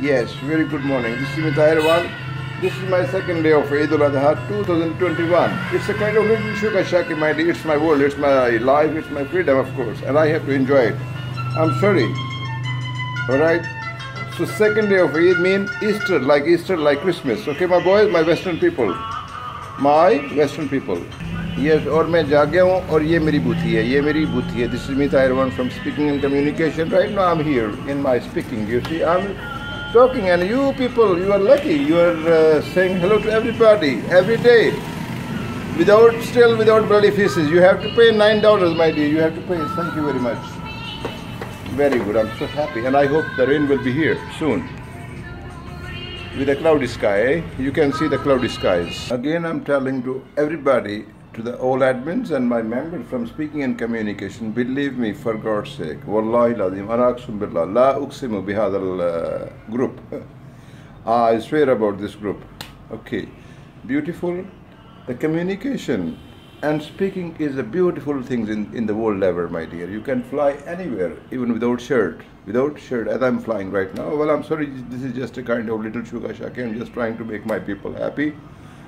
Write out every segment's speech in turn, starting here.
Yes, very good morning. This is Mithai Irwan. This is my second day of Eid al-Adha 2021. It's a kind of little sugar shack in my day. It's my world, it's my life, it's my freedom, of course, and I have to enjoy it. I'm sorry. Alright? So second day of Eid means Easter, like Easter, like Christmas. Okay, my boys, my Western people. My Western people. Yes, और मैं जाग गया हूँ और ये मेरी बूथी है ये मेरी बूथी है this is me तायरवन from speaking and communication right now I am here in my speaking you see I am talking and you people you are lucky. You are uh, saying hello to everybody every day. Without still without bloody faces you have to pay nine dollars my dear. You have to pay. Thank you very much. Very good. I'm so happy. And i hope the rain will be here soon. With a cloudy sky eh? you can see the cloudy skies. Again i'm telling to everybody to the all admins and my members from speaking and communication, believe me, for God's sake, wallahi lazim, anaksum billah, la uksimu bihadal uh, group. I swear about this group. Okay, beautiful. The communication and speaking is a beautiful thing in, in the world ever, my dear. You can fly anywhere, even without shirt. Without shirt, as I'm flying right now. Well, I'm sorry, this is just a kind of little sugar shack. I'm just trying to make my people happy,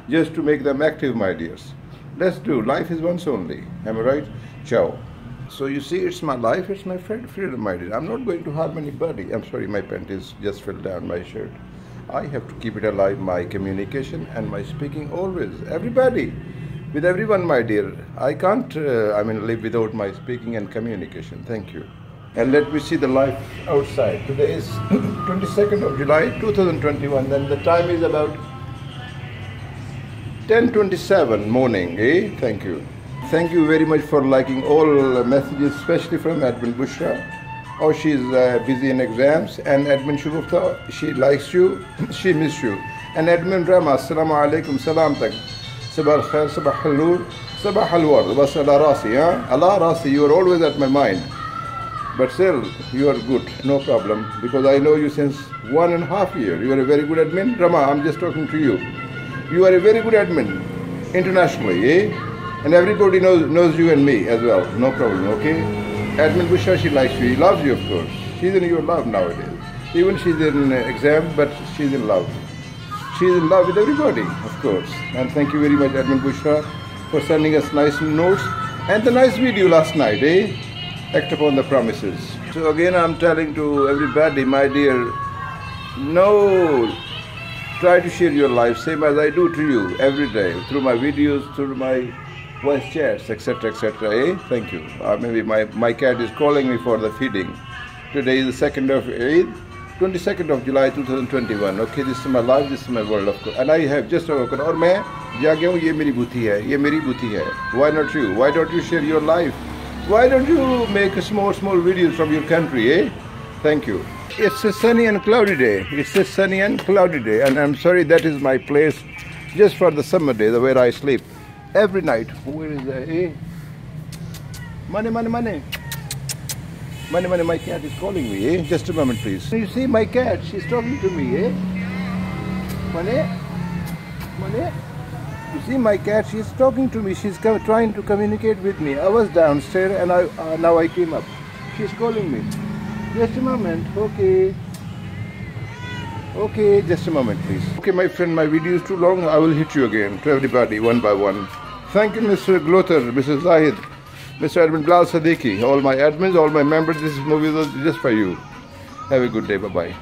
just to make them active, my dears. Let's do. Life is once only. Am I right? Ciao. So you see, it's my life, it's my freedom, my dear. I'm not going to harm anybody. I'm sorry, my pant is just fell down my shirt. I have to keep it alive, my communication and my speaking always. Everybody, with everyone, my dear. I can't, uh, I mean, live without my speaking and communication. Thank you. And let me see the life outside. Today is 22nd of July, 2021. Then the time is about 10.27 morning, eh? Thank you. Thank you very much for liking all messages, especially from Admin Bushra. Oh, she's uh, busy in exams. And Admin Shugufta, she likes you, she miss you. And Admin Rama, assalamu alaikum, salam tak. Sabah khair, sabah halur, sabah halwar, bas ala rasi, huh? Allah rasi, you are always at my mind. But still, you are good, no problem, because I know you since one and a half year. You are a very good admin. Rama, I'm just talking to you. You are a very good admin internationally, eh? And everybody knows knows you and me as well. No problem, okay? Admin Busha, she likes you. She loves you, of course. She's in your love nowadays. Even she's in exam, but she's in love. She's in love with everybody, of course. And thank you very much, Admin Bushra, for sending us nice notes and the nice video last night, eh? Act upon the promises. So again, I'm telling to everybody, my dear, no try to share your life same as I do to you every day through my videos, through my voice chats, etc., etc. Eh? Thank you. Uh, maybe my, my cat is calling me for the feeding. Today is the 2nd of Eid, 22nd of July 2021. Okay, this is my life, this is my world, of course. And I have just awoken. और मैं जागे हूँ ये मेरी बुद्धि है ये मेरी बुद्धि है Why not you? Why don't you share your life? Why don't you make small, small videos from your country, eh? Thank you. It's a sunny and cloudy day. It's a sunny and cloudy day, and I'm sorry that is my place just for the summer day, the where I sleep every night. Where is that? Eh? Money, money, money. Money, money, my cat is calling me, eh? Just a moment, please. You see my cat, she's talking to me, eh? Money? Money? You see my cat, she's talking to me. She's trying to communicate with me. I was downstairs and I, uh, now I came up. She's calling me. Just a moment, okay. Okay, just a moment, please. Okay, my friend, my video is too long. I will hit you again to everybody, one by one. Thank you, Mr. Glotter, Mrs. Zahid, Mr. Admin Glal Sadiki, all my admins, all my members. This movie is just for you. Have a good day. Bye-bye.